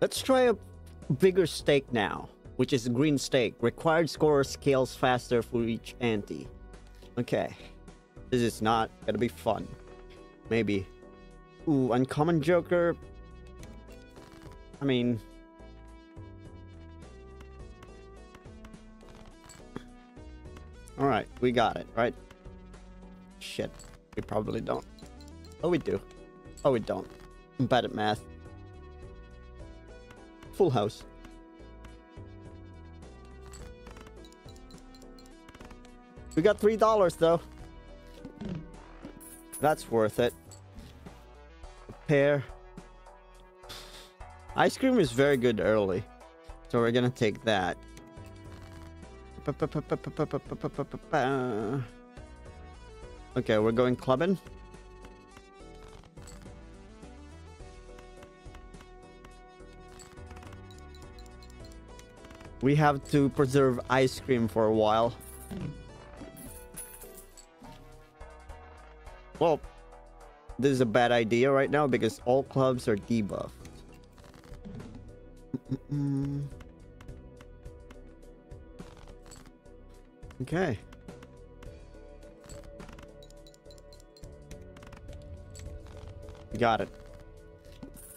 Let's try a bigger stake now, which is green stake. Required score scales faster for each ante. Okay. This is not gonna be fun. Maybe. Ooh, uncommon joker. I mean... Alright, we got it, right? Shit. We probably don't. Oh, we do. Oh, we don't. I'm bad at math. Full house. We got three dollars though. That's worth it. A pair. Ice cream is very good early. So we're gonna take that. Okay, we're going clubbing. We have to preserve ice cream for a while. Well, this is a bad idea right now because all clubs are debuffed. Okay. Got it.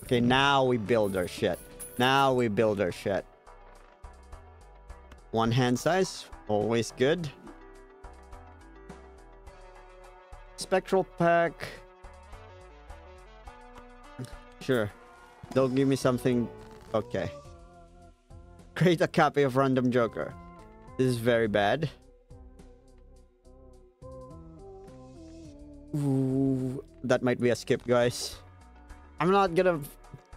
Okay, now we build our shit. Now we build our shit. One hand size, always good. Spectral pack. Sure. Don't give me something... Okay. Create a copy of Random Joker. This is very bad. Ooh, that might be a skip, guys. I'm not gonna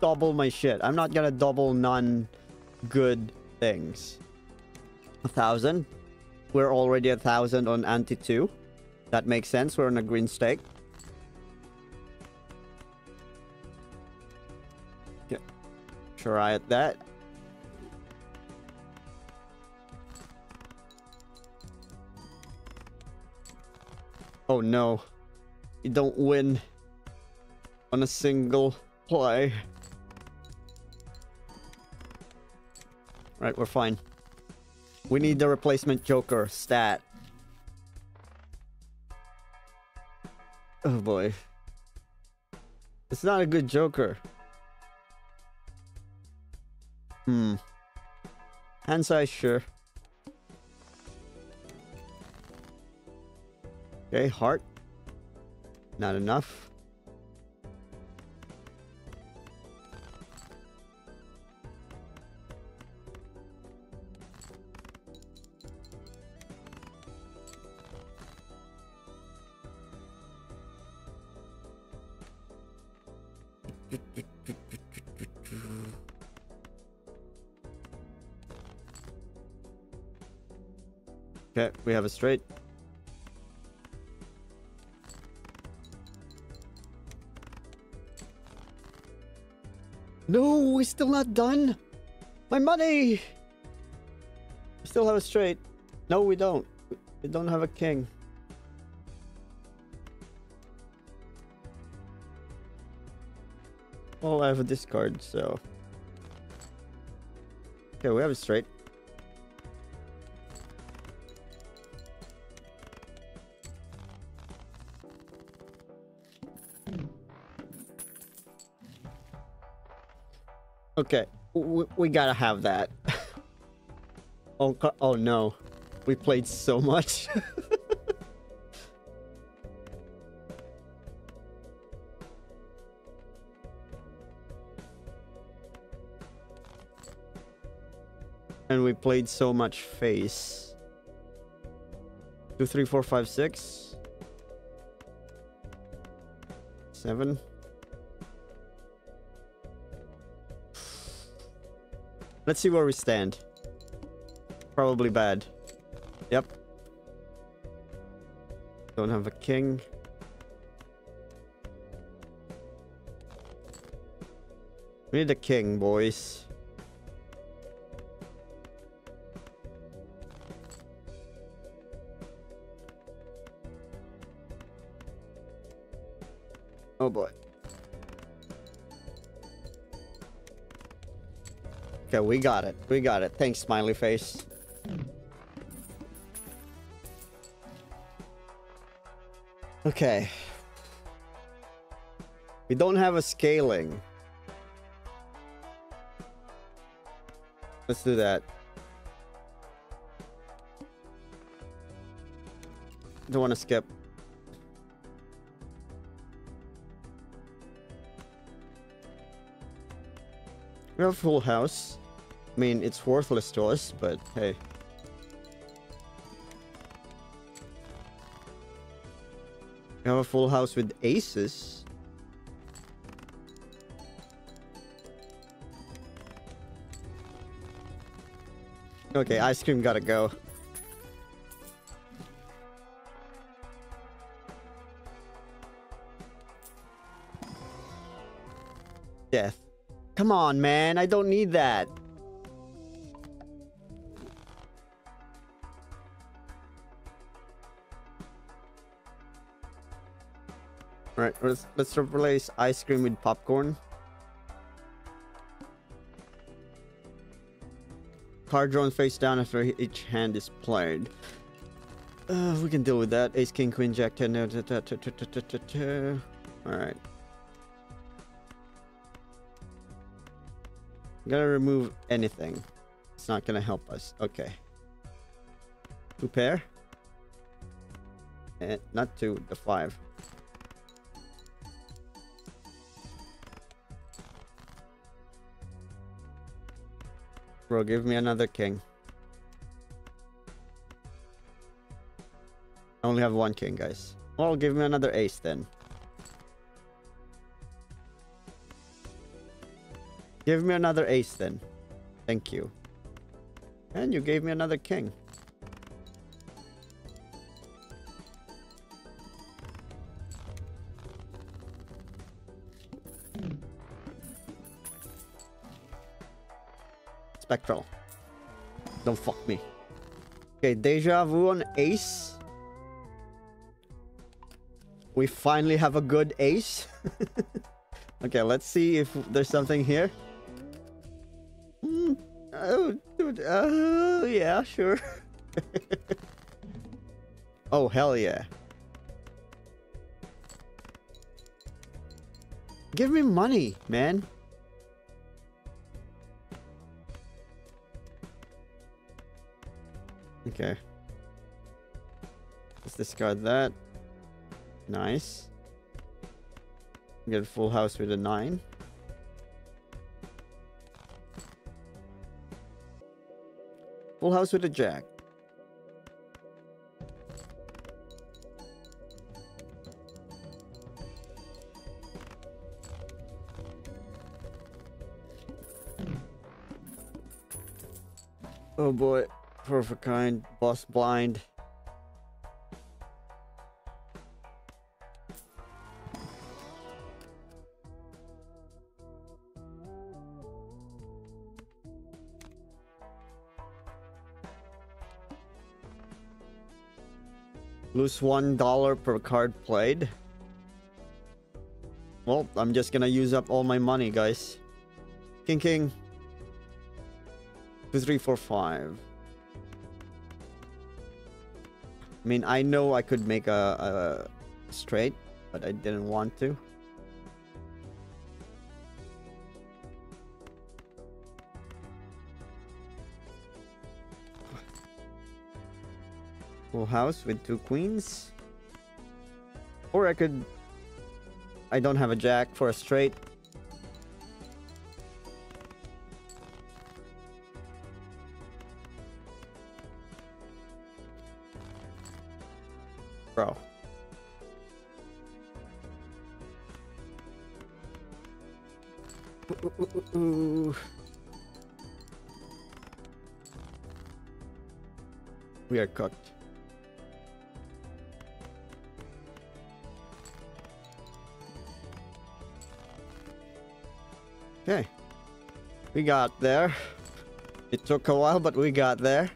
double my shit. I'm not gonna double non-good things. A thousand. We're already a thousand on ante 2. That makes sense. We're on a green stake. Okay. Try at that. Oh no. You don't win on a single play. Right, we're fine. We need the replacement Joker stat. Oh boy. It's not a good Joker. Hmm. Hand size, sure. Okay, heart. Not enough. We have a straight. No, we're still not done. My money. We still have a straight. No, we don't. We don't have a king. Oh, I have a discard, so... Okay, we have a straight. Okay, we, we gotta have that. oh, oh no. We played so much. and we played so much face. Two, three, four, five, six. Seven. Let's see where we stand. Probably bad. Yep. Don't have a king. We need a king, boys. Okay, we got it. We got it. Thanks, smiley face. Okay. We don't have a scaling. Let's do that. Don't want to skip. We have a full house. I mean, it's worthless to us, but hey. We have a full house with aces. Okay, ice cream gotta go. Death. Come on, man. I don't need that. Let's, let's replace ice cream with popcorn. Card drawn face down after each hand is played. Uh, we can deal with that. Ace, King, Queen, Jack, 10. Alright. Gotta remove anything. It's not gonna help us. Okay. Two pair. And not two, the five. Bro, give me another king. I only have one king, guys. Well, give me another ace then. Give me another ace then. Thank you. And you gave me another king. Spectral. Don't fuck me. Okay, Deja Vu on ace. We finally have a good ace. okay, let's see if there's something here. Mm, oh, oh, yeah, sure. oh, hell yeah. Give me money, man. Okay. Let's discard that. Nice. Get a full house with a 9. Full house with a jack. Oh boy. Perfect kind. Boss blind. Lose one dollar per card played. Well, I'm just gonna use up all my money, guys. King King. Two, three, four, five. I mean, I know I could make a, a straight, but I didn't want to. Full house with two queens. Or I could... I don't have a jack for a straight. Got there. It took a while, but we got there.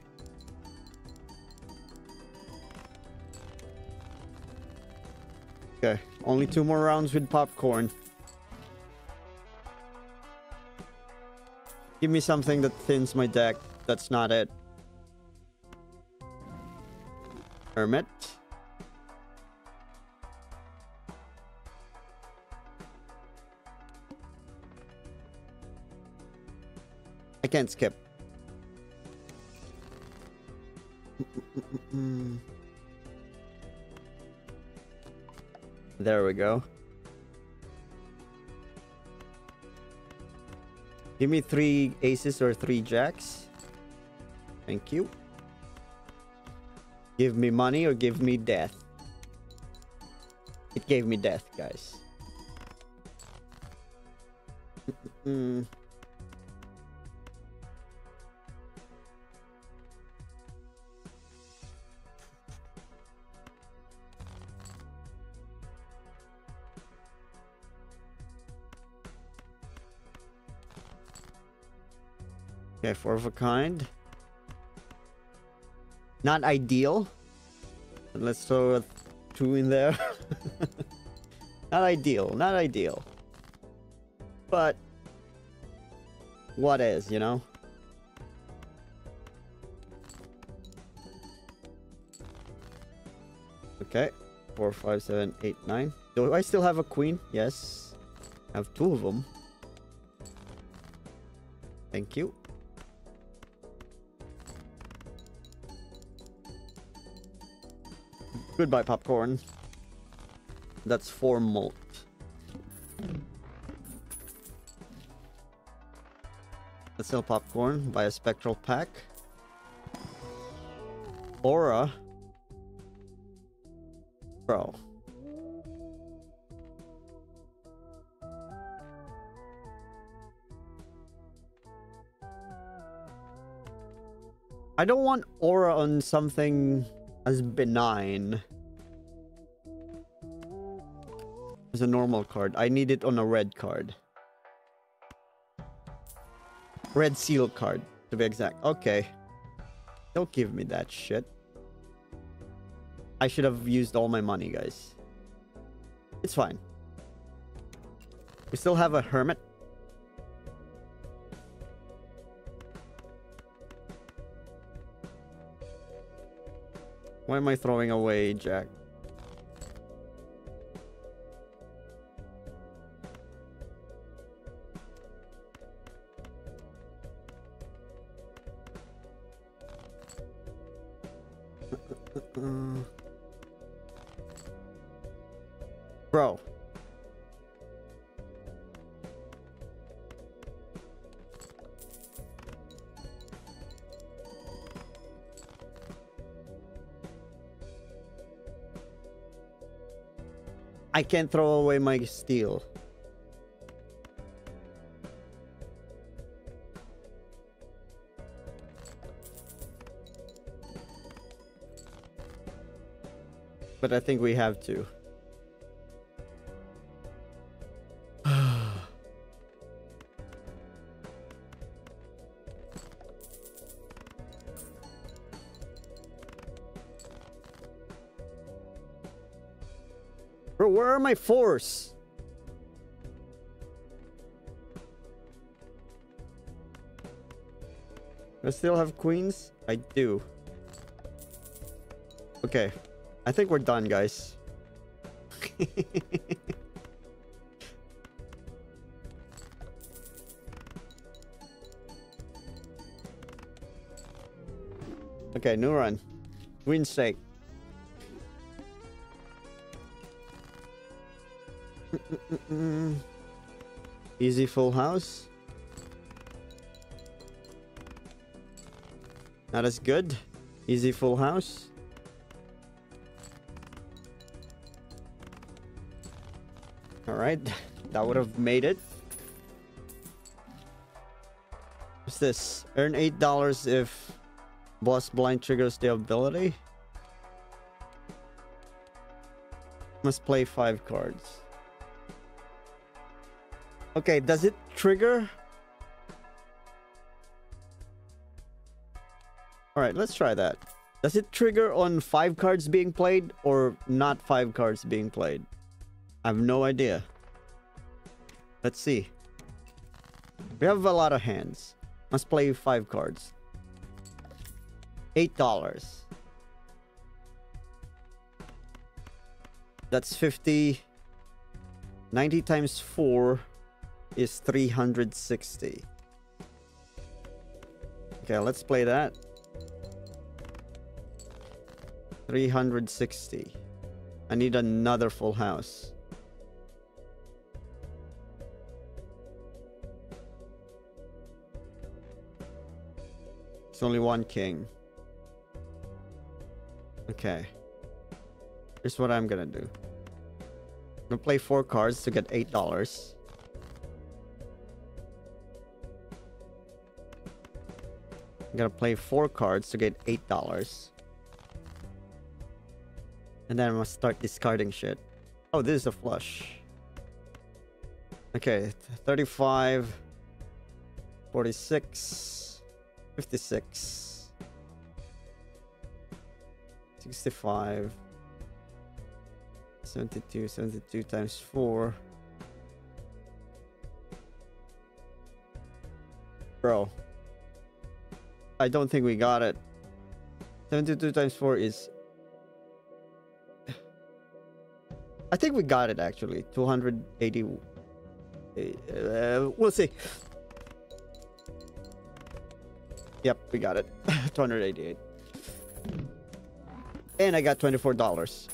Okay, only two more rounds with popcorn. Give me something that thins my deck. That's not it. Hermit. Can't skip. There we go. Give me three aces or three jacks. Thank you. Give me money or give me death. It gave me death, guys. Hmm. Okay, four of a kind. Not ideal. Let's throw two in there. not ideal, not ideal. But what is, you know? Okay. Four, five, seven, eight, nine. Do I still have a queen? Yes. I have two of them. Thank you. Goodbye, popcorn. That's four mult. Let's sell popcorn. Buy a spectral pack. Aura. Bro. I don't want aura on something as benign as a normal card. I need it on a red card. Red seal card, to be exact. Okay. Don't give me that shit. I should have used all my money, guys. It's fine. We still have a hermit. Why am I throwing away Jack? I can't throw away my steel. But I think we have to. Bro, where are my force? I still have queens? I do. Okay. I think we're done, guys. okay, new run. Easy full house. Not as good. Easy full house. Alright, that would have made it. What's this? Earn $8 if boss blind triggers the ability. Must play 5 cards. Okay, does it trigger? Alright, let's try that. Does it trigger on 5 cards being played or not 5 cards being played? I have no idea. Let's see. We have a lot of hands. Must play five cards. Eight dollars. That's 50. 90 times 4 is 360. Okay, let's play that. 360. I need another full house. It's only one king. Okay. Here's what I'm gonna do. I'm gonna play four cards to get eight dollars. Gonna play four cards to get eight dollars. And then I'm gonna start discarding shit. Oh, this is a flush. Okay, 35, 46, 56, 65, 72, 72 times 4. Bro. I don't think we got it. 72 times 4 is... I think we got it actually. 280... Uh, we'll see. Yep, we got it. 288. And I got $24.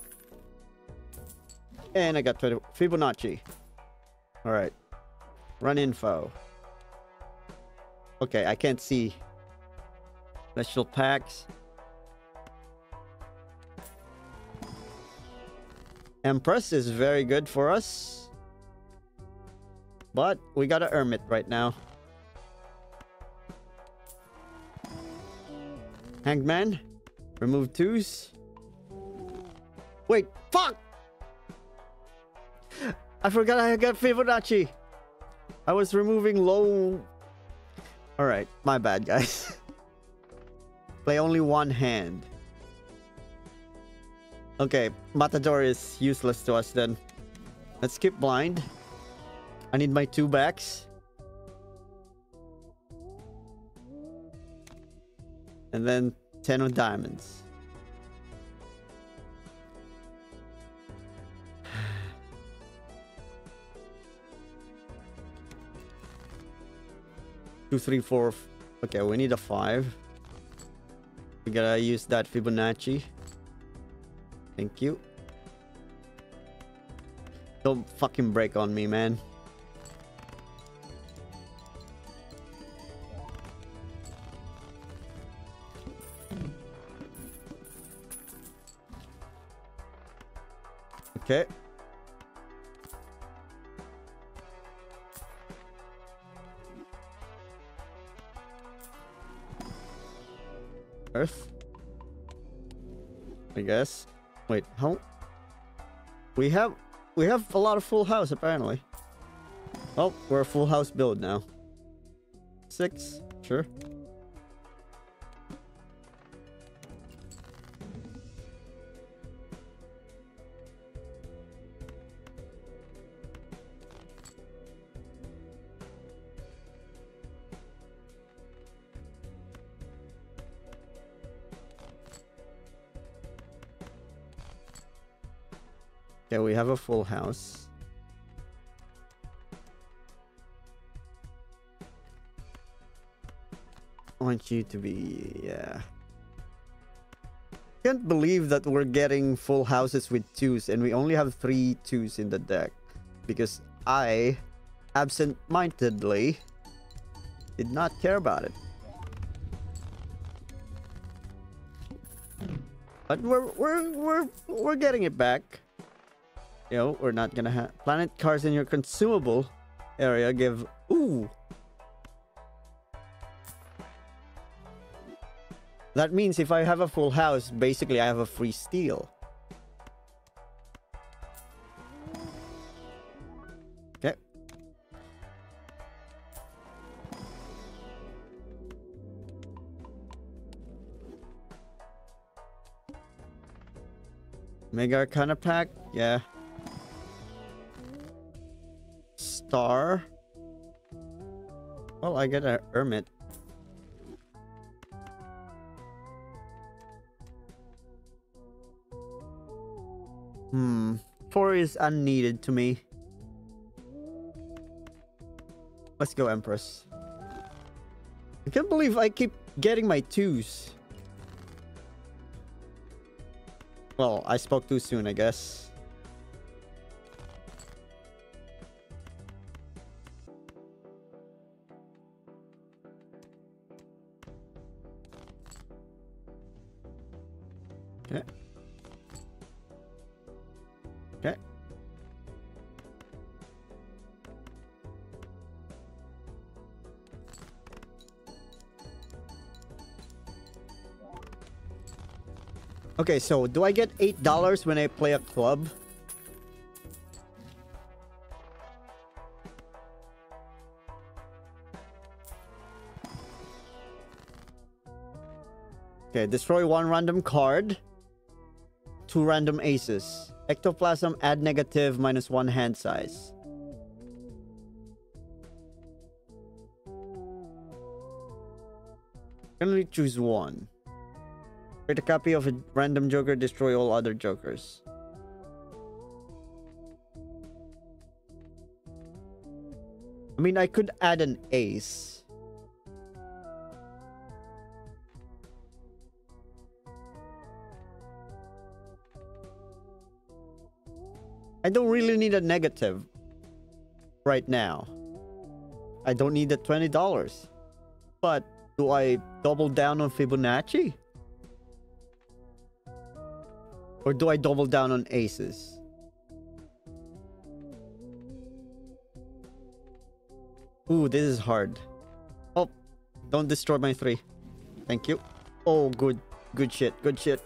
And I got 20 Fibonacci. All right. Run info. Okay, I can't see. Special packs. Empress is very good for us. But we got a Hermit right now. Hangman. Remove twos. Wait, fuck! I forgot I got Fibonacci. I was removing low. Alright, my bad, guys. Play only one hand. Okay, Matador is useless to us then. Let's skip blind. I need my two backs. And then 10 of diamonds. Two, three, four. Okay, we need a five. We gotta use that Fibonacci. Thank you. Don't fucking break on me, man. Okay. Earth. I guess. Wait, how? We have we have a lot of full house apparently. Oh, we're a full house build now. Six, sure. Okay, we have a full house. I want you to be, yeah. Can't believe that we're getting full houses with twos and we only have three twos in the deck. Because I, absent-mindedly, did not care about it. But we're, we're, we're, we're getting it back. You know, we're not gonna have planet cars in your consumable area give ooh. That means if I have a full house, basically I have a free steal. Okay. Mega Arcana pack? Yeah. star. Well, I get a hermit. Hmm. Four is unneeded to me. Let's go, Empress. I can't believe I keep getting my twos. Well, I spoke too soon, I guess. Okay, so do I get $8 when I play a club? Okay, destroy one random card. Two random aces. Ectoplasm, add negative, minus one hand size. Can only choose one. Create a copy of a random joker, destroy all other jokers. I mean, I could add an ace. I don't really need a negative right now. I don't need the $20. But do I double down on Fibonacci? Or do I double down on aces? Ooh, this is hard. Oh, don't destroy my three. Thank you. Oh, good. Good shit. Good shit.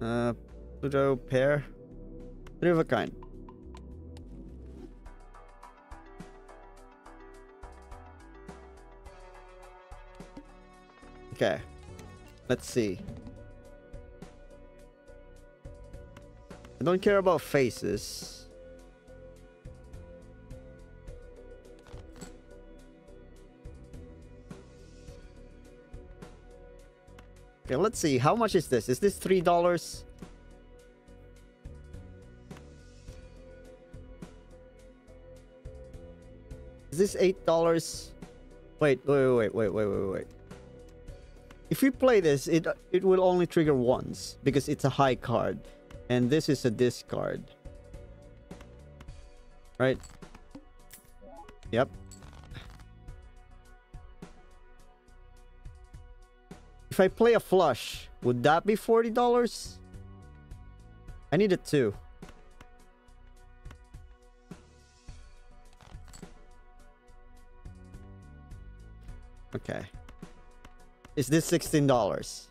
Uh, Pluto pair. Three of a kind. Okay. Let's see. I don't care about faces. Okay, let's see. How much is this? Is this $3? Is this $8? Wait, wait, wait, wait, wait, wait, wait. If we play this, it it will only trigger once because it's a high card. And this is a discard. Right? Yep. If I play a flush, would that be $40? I need a two. Okay. Is this $16?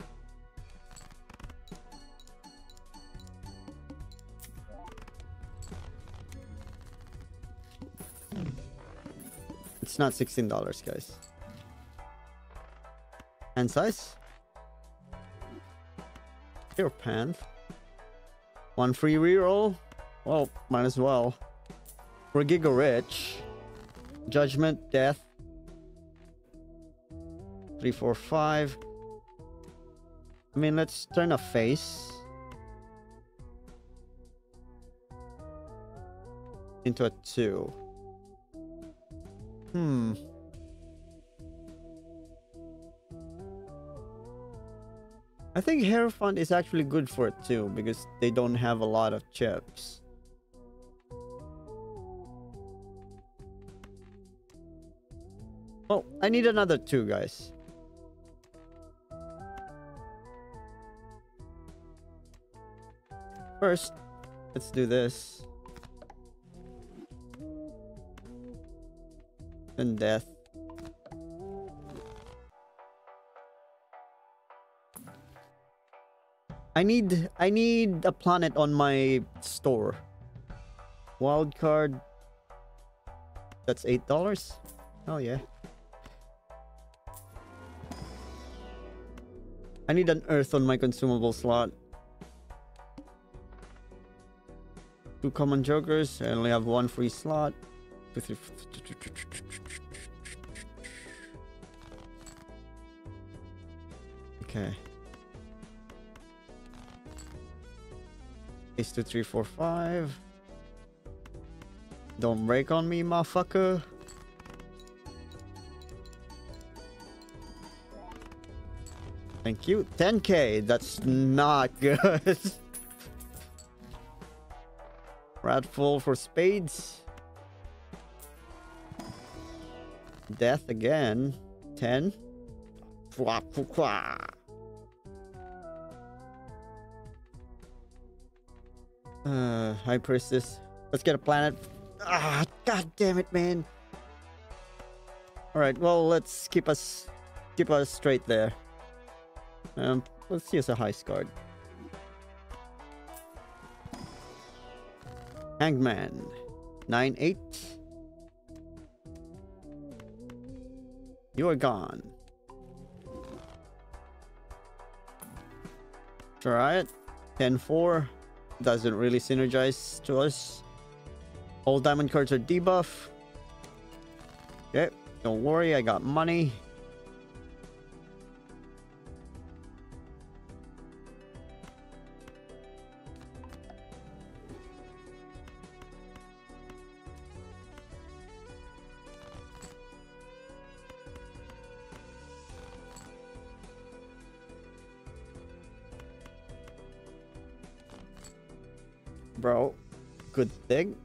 It's not $16, guys. Hand size? Your pan. One free reroll? Well, might as well. We're Giga Rich. Judgment, Death, Three, four, five. I mean, let's turn a face into a two. Hmm. I think Hierophant is actually good for it too because they don't have a lot of chips. Oh, I need another two, guys. First, let's do this. Then death. I need I need a planet on my store. Wild card. That's eight dollars. Oh yeah. I need an earth on my consumable slot. Two common jokers. I only have one free slot. Okay. Ace two, three, four, five. Don't break on me, motherfucker. Thank you. 10k. That's not good. Rat full for spades. Death again. 10. Fwa, fwa, fwa. Uh, High Priestess. Let's get a planet. Ah, god damn it, man. All right, well, let's keep us keep us straight there. Um, let's use a high card. Hangman. 9-8. You are gone. Alright. 10-4. Doesn't really synergize to us. All diamond cards are debuff. Okay. Don't worry, I got money. Thing.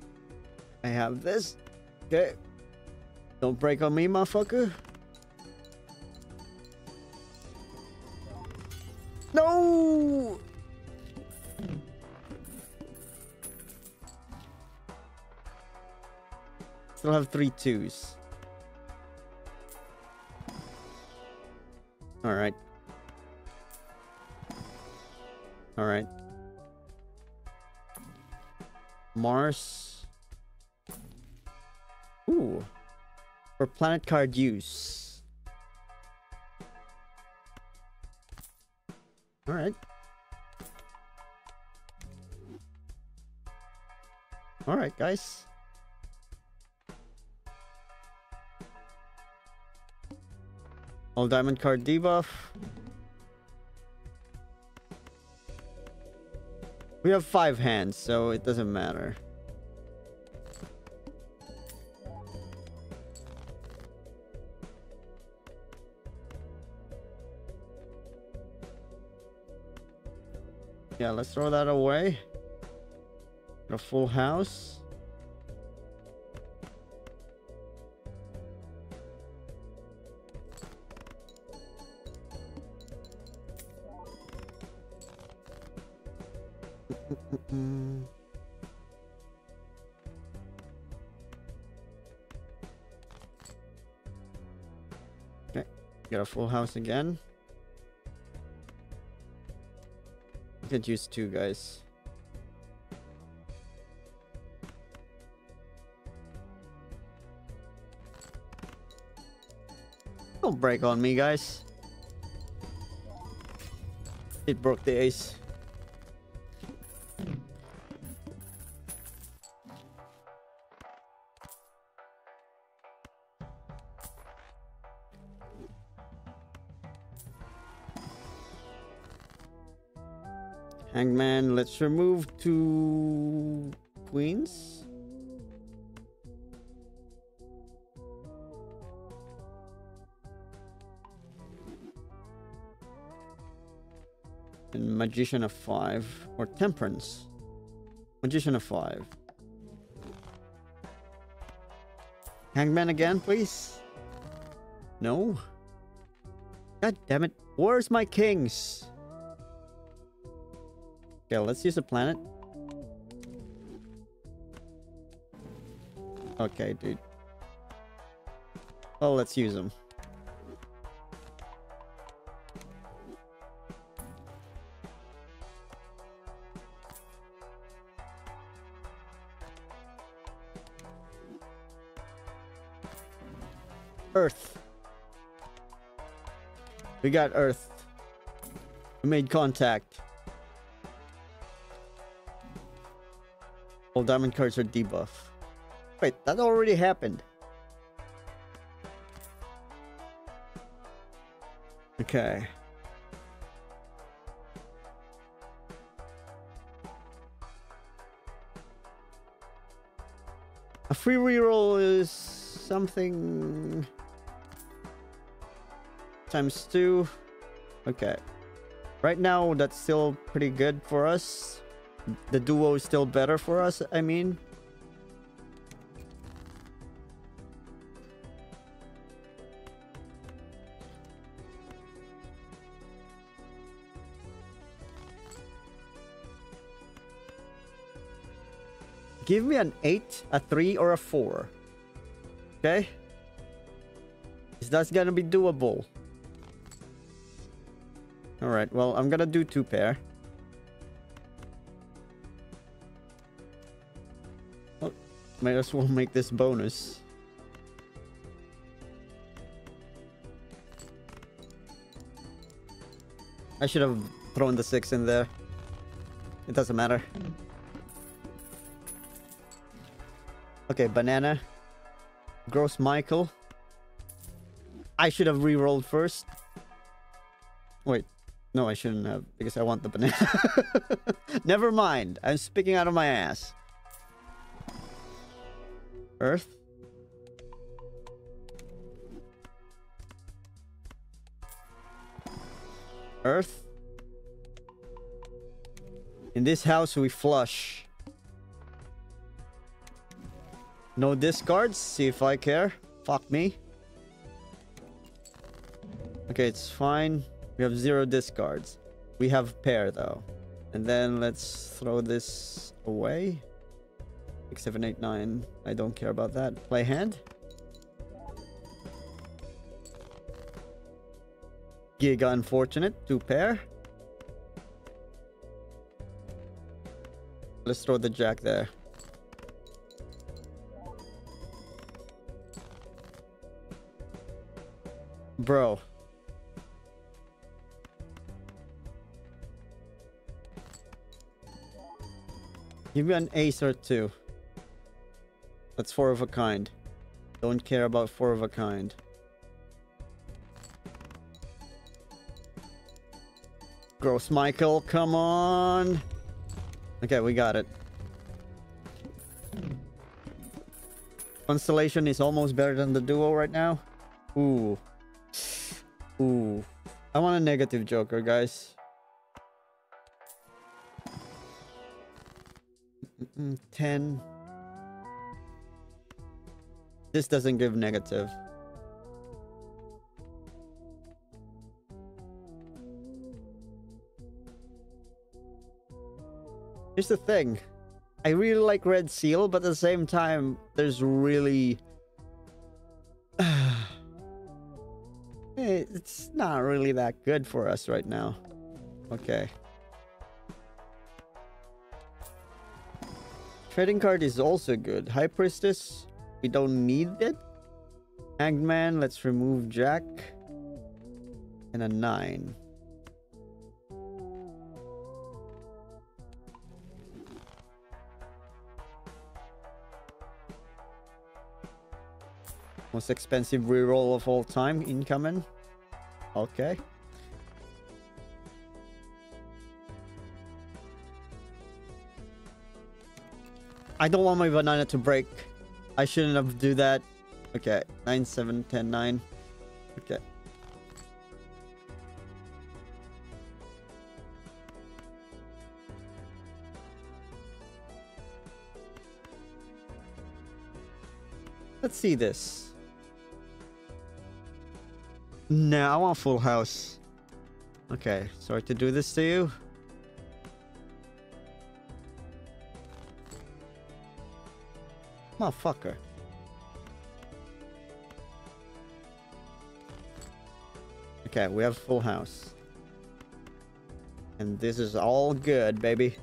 I have this. Okay. Don't break on me, motherfucker. No! Still have three twos. All right. Mars. Ooh. For planet card use. Alright. Alright, guys. All diamond card debuff. We have five hands, so it doesn't matter. Yeah, let's throw that away. A full house. Get full house again. I could use two guys. Don't break on me, guys. It broke the ace. Hangman, let's remove two queens. And Magician of five. Or Temperance. Magician of five. Hangman again, please. No. God damn it. Where's my kings? Okay, let's use a planet. Okay, dude. Well, let's use them. Earth. We got Earth. We made contact. All diamond cards are debuff. Wait, that already happened. Okay. A free reroll is something times two. Okay. Right now, that's still pretty good for us. The duo is still better for us, I mean. Give me an 8, a 3, or a 4. Okay? Is that gonna be doable? Alright, well, I'm gonna do two pair. Might as well make this bonus. I should have thrown the 6 in there. It doesn't matter. Okay, banana. Gross Michael. I should have re-rolled first. Wait. No, I shouldn't have, because I want the banana. Never mind. I'm speaking out of my ass. Earth. Earth. In this house, we flush. No discards. See if I care. Fuck me. Okay, it's fine. We have zero discards. We have pair though. And then let's throw this away. Six, seven, eight, nine. I don't care about that. Play hand. Giga unfortunate. Two pair. Let's throw the jack there. Bro. Give me an ace or two. That's four of a kind. Don't care about four of a kind. Gross Michael, come on. Okay, we got it. Constellation is almost better than the duo right now. Ooh. Ooh. I want a negative joker, guys. Mm, 10. This doesn't give negative. Here's the thing. I really like Red Seal, but at the same time, there's really... it's not really that good for us right now. Okay. Trading card is also good. High Priestess, we don't need it. Hangman, let's remove Jack. And a 9. Most expensive reroll of all time incoming. Okay. I don't want my banana to break. I shouldn't have do that. Okay. 9, 7, 10, 9. Okay. Let's see this. No, I want full house. Okay, sorry to do this to you. Motherfucker. Okay, we have full house. And this is all good, baby.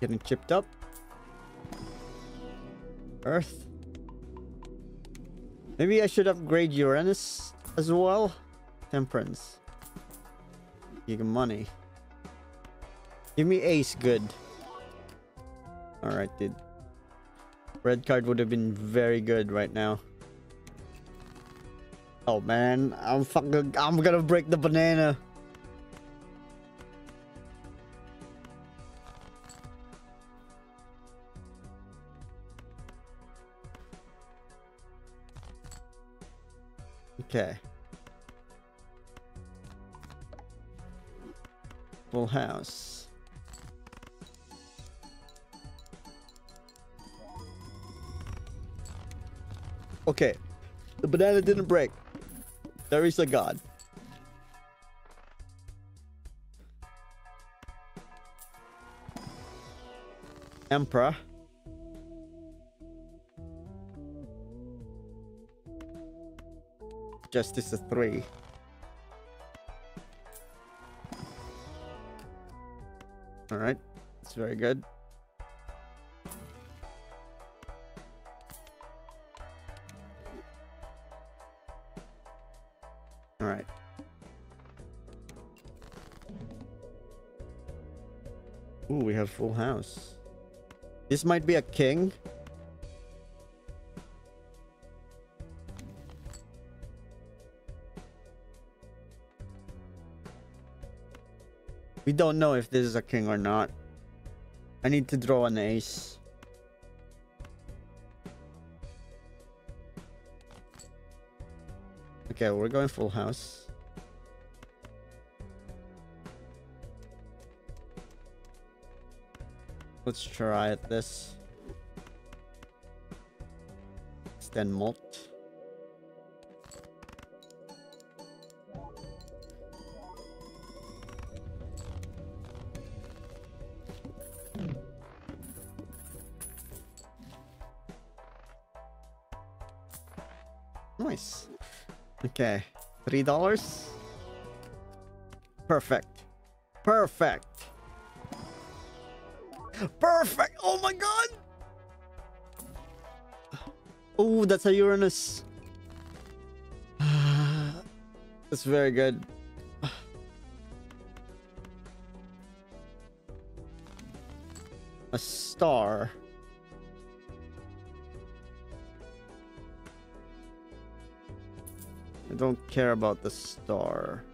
Getting chipped up. Earth. Maybe I should upgrade Uranus as well. Temperance. Give money. Give me ace, good. Alright, dude. Red card would have been very good right now. Oh man, I'm fucking- I'm gonna break the banana. Okay. Full house. Okay. The banana didn't break. There is a god. Emperor. Justice is three. Alright. it's very good. Alright. Ooh, we have full house. This might be a king. Don't know if this is a king or not. I need to draw an ace. Okay, we're going full house. Let's try this. Extend mult. Nice. Okay. Three dollars. Perfect. Perfect. Perfect. Oh my god. Oh, that's a Uranus. That's very good. A star. Don't care about the star.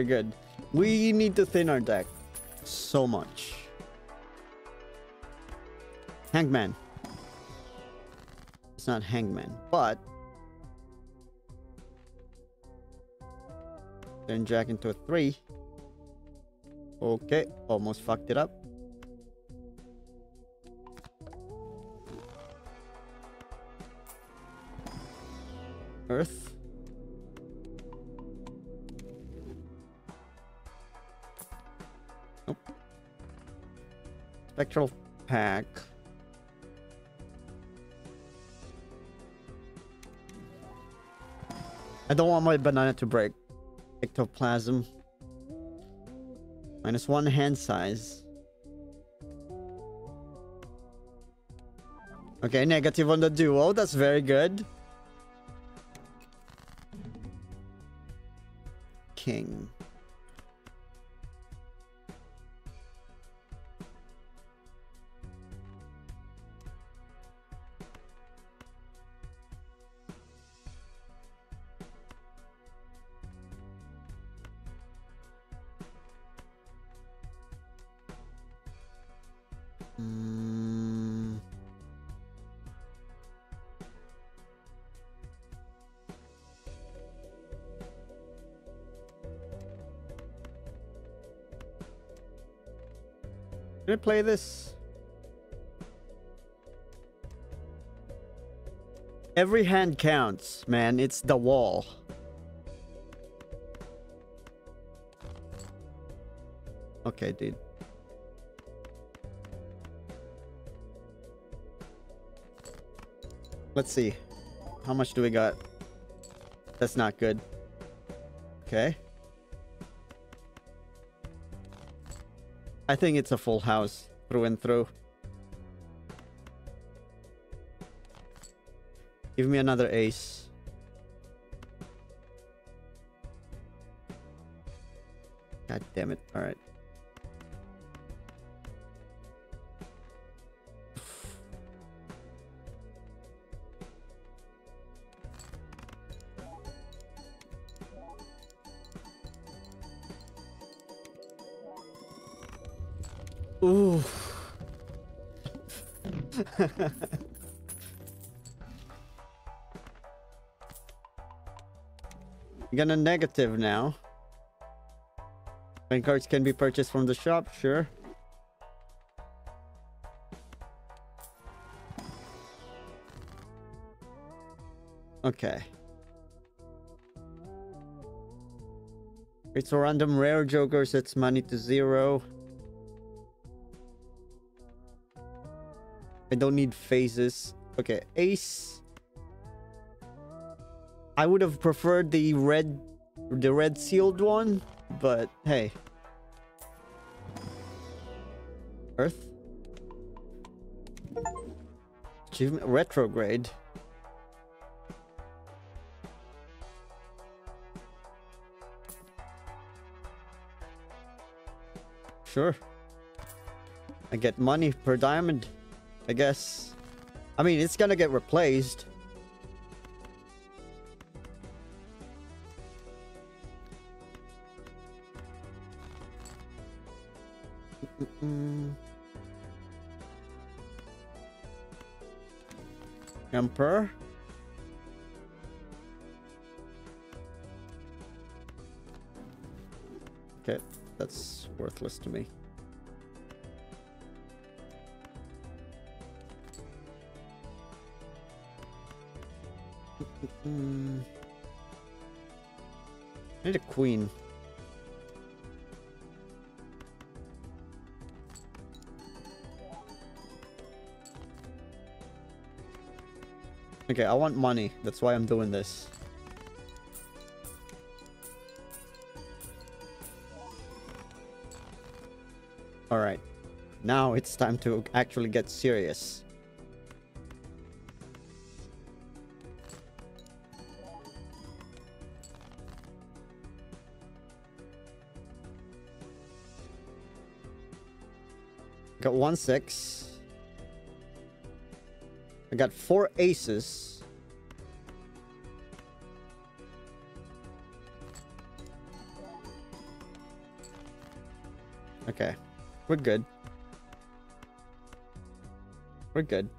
Very good. We need to thin our deck so much. Hangman. It's not Hangman, but turn Jack into a three. Okay, almost fucked it up. Earth. Spectral pack. I don't want my banana to break. Ectoplasm. Minus one hand size. Okay, negative on the duo. That's very good. Play this? Every hand counts, man. It's the wall. Okay, dude. Let's see. How much do we got? That's not good. Okay. I think it's a full house through and through. Give me another ace. God damn it. Alright. You got a negative now. Playing cards can be purchased from the shop, sure. Okay. It's a random rare joker sets money to zero. I don't need phases. Okay, ace. I would have preferred the red, the red sealed one, but hey. Earth. Achievement retrograde. Sure. I get money per diamond. I guess. I mean, it's gonna get replaced. Emperor? Okay, that's worthless to me. Mm. I need a queen. Okay, I want money. That's why I'm doing this. Alright. Now it's time to actually get serious. Got one six. Got four aces. Okay. We're good. We're good.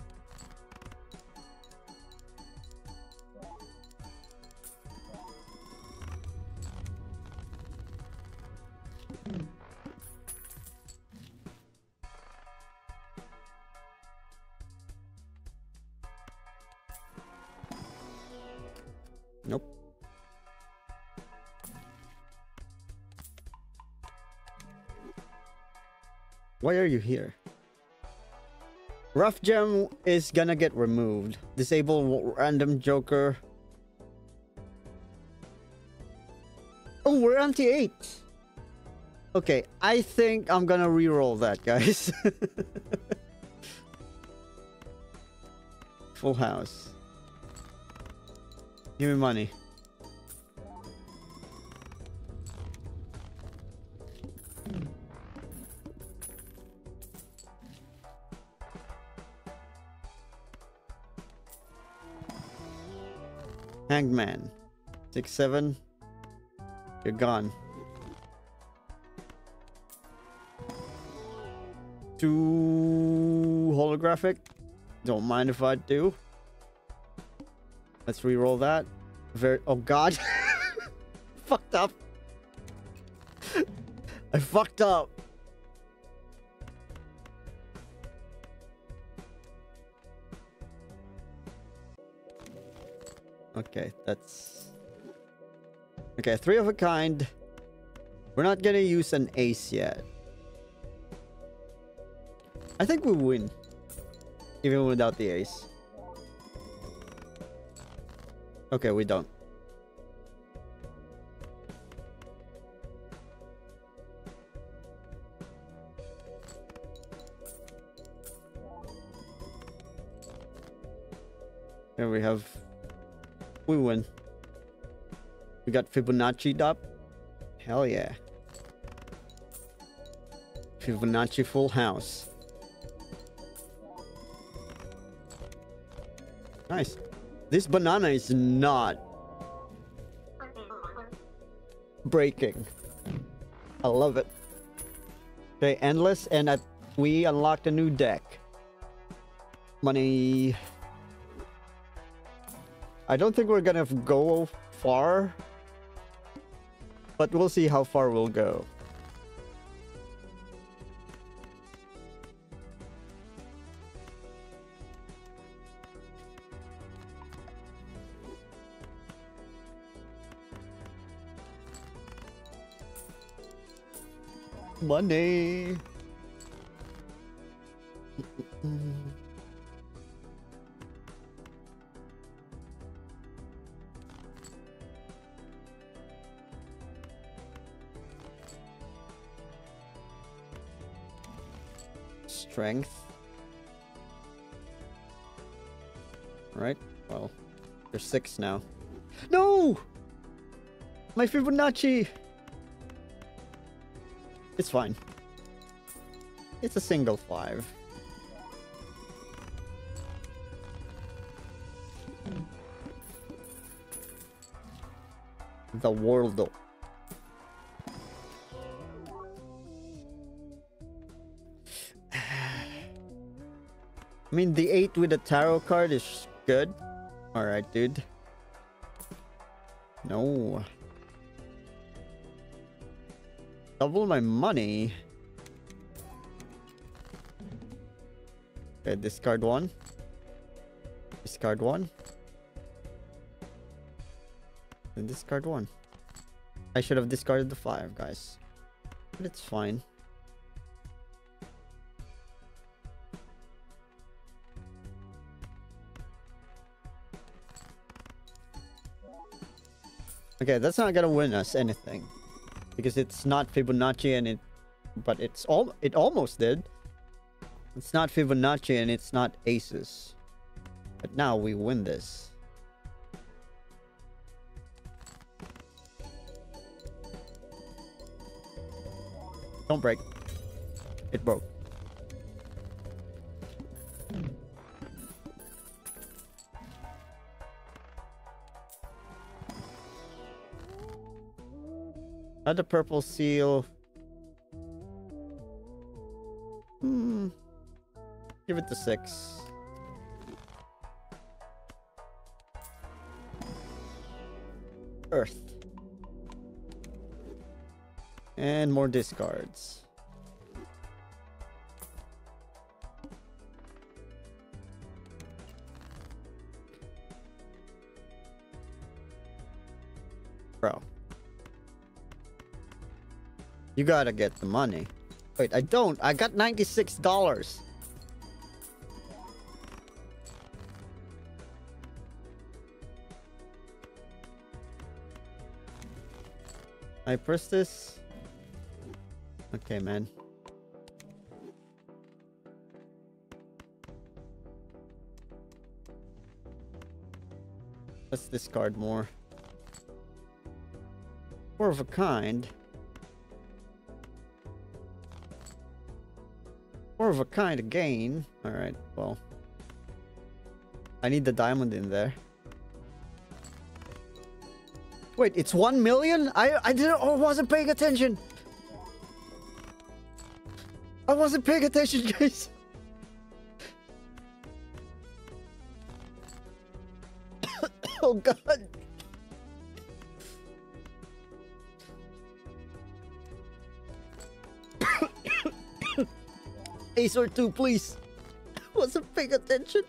Nope. Why are you here? Rough gem is gonna get removed. Disable random joker. Oh, we're ante 8. Okay, I think I'm gonna re-roll that, guys. Full house. Give me money. Hanged man. Six, seven. You're gone. Two holographic. Don't mind if I do. Let's re-roll that. Very. Oh God. fucked up. I fucked up. Okay, that's... Okay, three of a kind. We're not gonna use an ace yet. I think we win. Even without the ace. Okay, we don't. Here we have... We win. We got Fibonacci up. Hell yeah. Fibonacci full house. Nice. This banana is not breaking. I love it. Okay, endless, and we unlocked a new deck. Money. I don't think we're gonna go far, but we'll see how far we'll go. Money. Strength. Right? Well, there's six now. No! My Fibonacci! It's fine. It's a single five. The world. though. I mean, the 8 with the tarot card is good. Alright, dude. No. Double my money. Okay, discard one. Discard one. And discard one. I should have discarded the five, guys. But it's fine. Okay, that's not gonna win us anything. Because it's not Fibonacci and it... But it's all... It almost did. It's not Fibonacci and it's not aces. But now we win this. Don't break. It broke. Another purple seal. Hmm. Give it the six. Earth. And more discards. Bro. You gotta get the money. Wait, I don't. I got $96. I press this. Okay, man. Let's discard more. Four of a kind. Of a kind again. Alright, well. I need the diamond in there. Wait, it's one million? I I didn't oh, I wasn't paying attention. I wasn't paying attention, guys. or two, please. I wasn't paying attention.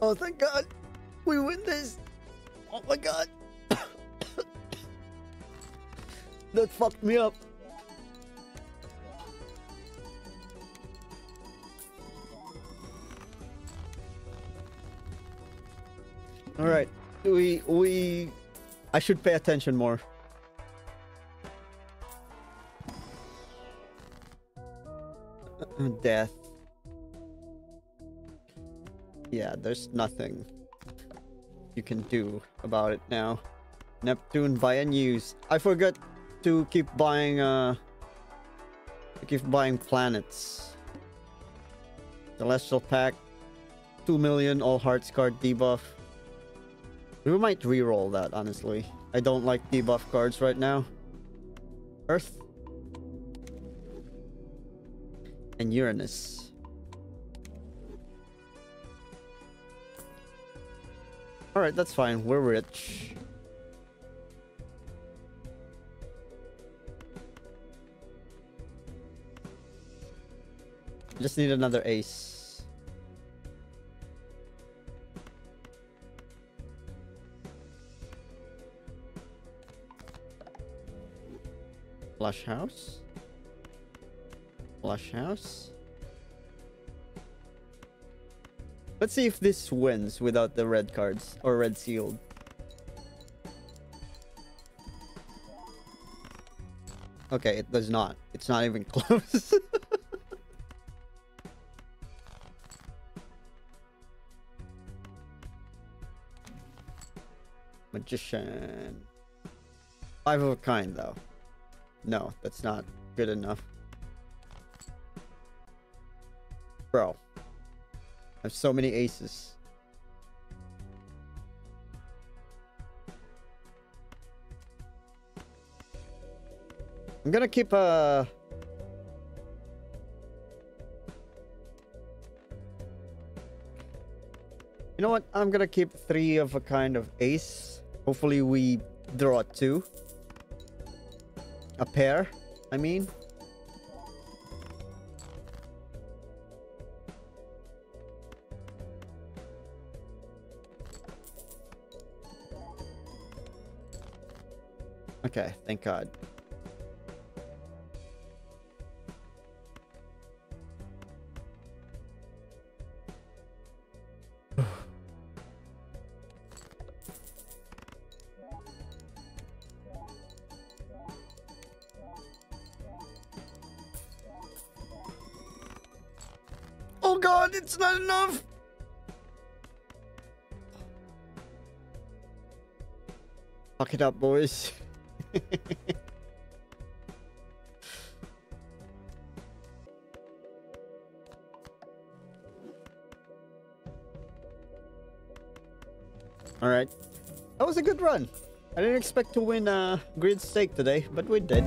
Oh, thank God. We win this. Oh my God. that fucked me up. All right. We we I should pay attention more. Death. Yeah, there's nothing you can do about it now. Neptune, buy and use. I forgot to keep buying, uh... To keep buying planets. Celestial Pack. 2 million All Hearts card debuff. We might re-roll that, honestly. I don't like debuff cards right now. Earth. And Uranus. Alright, that's fine. We're rich. Just need another ace. Flush house. Flush house. Let's see if this wins without the red cards or red sealed. Okay, it does not. It's not even close. Magician. Five of a kind, though. No, that's not good enough. Bro. I have so many aces. I'm gonna keep. Uh... You know what? I'm gonna keep three of a kind of ace. Hopefully we draw two. A pair, I mean. Okay, thank God. It up, boys. Alright. That was a good run. I didn't expect to win a uh, green stake today, but we did.